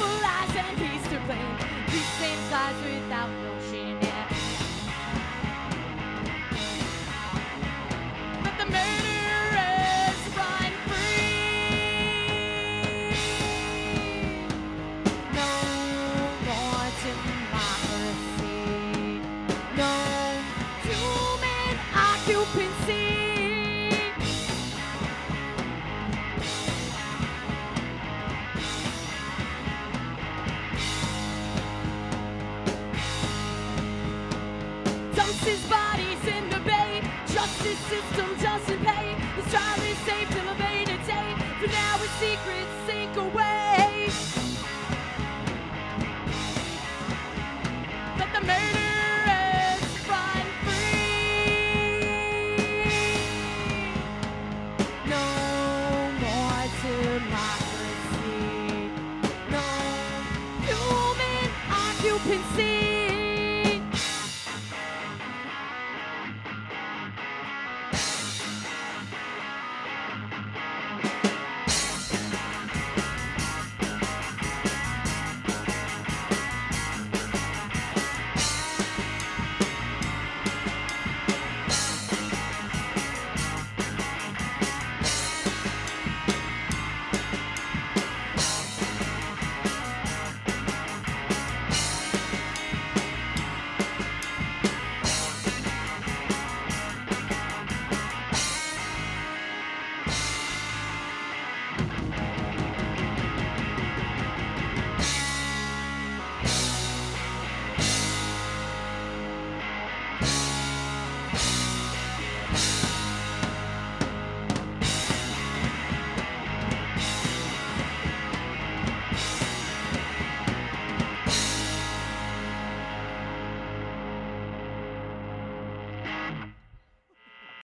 Room this system doesn't pay. Let's try to save till a vain day. For now, its secrets sink away. Let the murderers run free. No more democracy. No human occupancy.